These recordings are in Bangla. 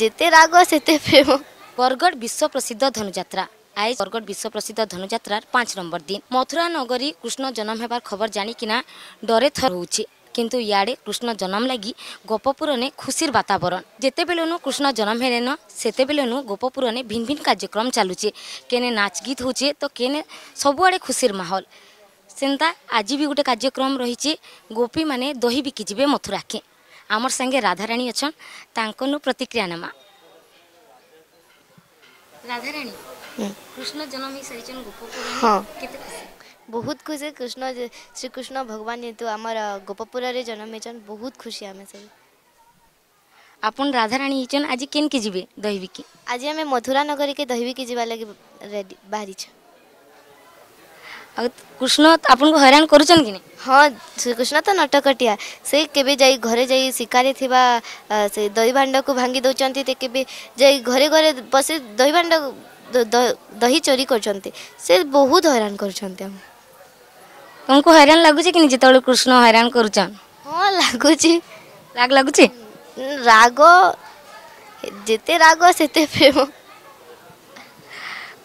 যেতে রাগ সেতে প্রেম বরগড় বিশ্ব প্রসিদ্ধ ধনুযাত্রা আজ বরগড় বিশ্ব প্রসিদ্ধ ধনুযাত্রার পাঁচ নম্বর দিন মথুরা নগরী কৃষ্ণ জনম হবার খবর জানিকিনা ডরে থর হচ্ছে কিন্তু ইয়াড়ে কৃষ্ণ জনম লাগি গোপপুরনে খুশির বাতাবরণ যেতবেলু কৃষ্ণ জনম হেলেন সেতবেলু গোপপুরনে ভিন ভিন কার্যক্রম চালুছে কেনে নাচ গীত হচ্ছে তো কেনে সবুড়ে খুশির মাহল সেন্তা আজি বি গোটে কার্যক্রম রয়েছে গোপী মানে দহি বিকি যাবে মথুরাকে আমার সাথে রাধারাণী অছন তাঁকু প্রতিক্রিয়া নেমা রাধারাণী কৃষ্ণ জন্ম হয়ে সারিছেন গোপপুরাণী কেতে খুশি ବହୁତ ଖୁସି କୃଷ୍ଣ ଶ୍ରୀକୃଷ୍ଣ ଭଗବାନ ଯେହେତୁ ଆମର ଗୋପପୁରରେ ଜନ୍ମ ହେଇଛନ୍ ବହୁତ ଖୁସି ଆମେ ସବୁ ଆପଣ ରାଧାରାଣୀ ହେଇଛନ୍ ଆଜି କେନ୍କେ ଯିବେ ଦହିବିକି ଆଜି ଆମେ ମଥୁରା ନଗରୀକେ ଦହିବିକି ଯିବା ଲାଗି ରେଡ଼ି ବାହାରିଛୁ ଆଉ କୃଷ୍ଣ ଆପଣଙ୍କୁ ହଇରାଣ କରୁଛନ୍ତି କି ହଁ ଶ୍ରୀକୃଷ୍ଣ ତ ନଟକଟିଆ ସେ କେବେ ଯାଇ ଘରେ ଯାଇ ଶିକାରେ ଥିବା ସେ ଦହିଭାଣ୍ଡକୁ ଭାଙ୍ଗି ଦେଉଛନ୍ତି ସେ କେବେ ଯାଇ ଘରେ ଘରେ ବସି ଦହିଭାଣ୍ଡ ଦହି ଚୋରି କରୁଛନ୍ତି ସେ ବହୁତ ହଇରାଣ କରୁଛନ୍ତି ଆମ ତୁମକୁ ହଇରାଣ ଲାଗୁଛି କି ଯେତେବେଳେ କୃଷ୍ଣ ହଇରାଣ କରୁଛନ୍ ହଁ ଲାଗୁଛି ରାଗ ଲାଗୁଛି ରାଗ ଯେତେ ରାଗ ସେତେ ପ୍ରେମ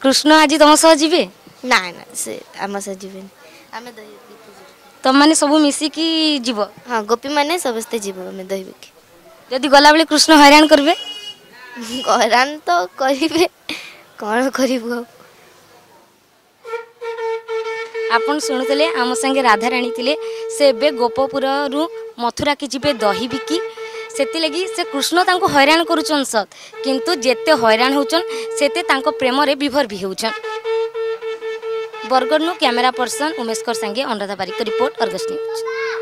କୃଷ୍ଣ ଆଜି ତୁମ ସହ ଯିବେ না না ସେ ଆମ ସହ ଯିବେନି ଆମେ ଦହି ବିକି ଯିବୁ ତମମାନେ ସବୁ ମିଶିକି ଯିବ ହଁ ଗୋପୀମାନେ ସମସ୍ତେ ଯିବ ଆମେ ଦହି ବିକି ଯଦି ଗଲାବେଳେ କୃଷ୍ଣ ହଇରାଣ କରିବେ ହଇରାଣ ତ କରିବେ କ'ଣ କରିବୁ ଆଉ ଆପଣ ଶୁଣୁଥିଲେ ଆମ ସାଙ୍ଗେ ରାଧାରାଣୀ ଥିଲେ ସେ ଏବେ ଗୋପପୁରରୁ ମଥୁରାକି ଯିବେ ଦହି ବିକି ସେଥିଲାଗି ସେ କୃଷ୍ଣ ତାଙ୍କୁ ହଇରାଣ କରୁଛନ୍ ସତ୍ କିନ୍ତୁ ଯେତେ ହଇରାଣ ହେଉଛନ୍ ସେତେ ତାଙ୍କ ପ୍ରେମରେ ବିଭୋର ବି ହେଉଛନ୍ बरगडनु क्यामेरा पर्सन कर Sange Anuradha Barik report Argus news